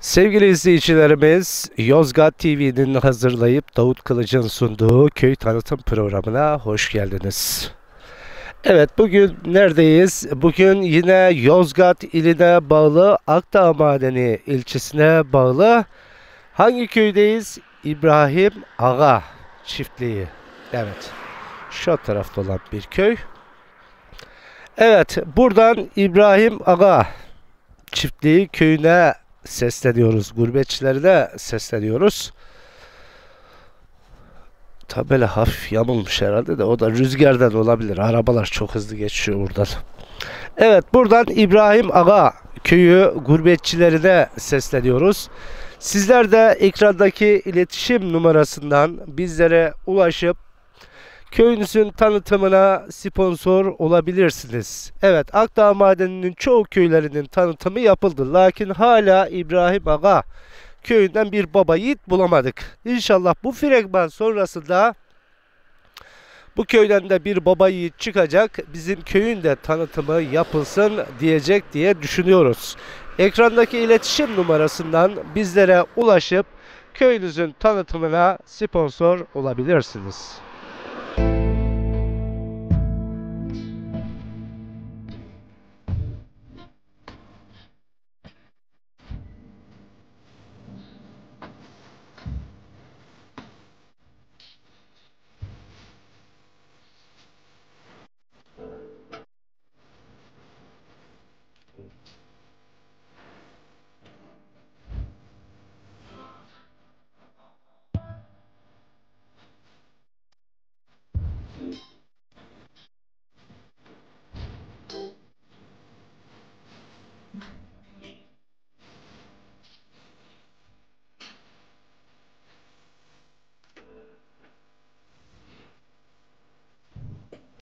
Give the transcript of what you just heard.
Sevgili izleyicilerimiz, Yozgat TV'nin hazırlayıp Davut Kılıç'ın sunduğu köy tanıtım programına hoş geldiniz. Evet, bugün neredeyiz? Bugün yine Yozgat iline bağlı Akdağ Madeni ilçesine bağlı hangi köydeyiz? İbrahim Ağa çiftliği. Evet, şu tarafta olan bir köy. Evet, buradan İbrahim Ağa çiftliği köyüne sesleniyoruz. Gurbetçilere de sesleniyoruz. Tabela hafif yamulmuş herhalde de o da rüzgardan olabilir. Arabalar çok hızlı geçiyor buradan. Evet buradan İbrahim Ağa köyü gurbetçilerine sesleniyoruz. Sizler de ekrandaki iletişim numarasından bizlere ulaşıp köyünüzün tanıtımına sponsor olabilirsiniz. Evet Akdağ Madeni'nin çoğu köylerinin tanıtımı yapıldı. Lakin hala İbrahim Ağa köyünden bir baba yiğit bulamadık. İnşallah bu fragman sonrasında bu köyden de bir baba yiğit çıkacak. Bizim köyün de tanıtımı yapılsın diyecek diye düşünüyoruz. Ekrandaki iletişim numarasından bizlere ulaşıp köyünüzün tanıtımına sponsor olabilirsiniz.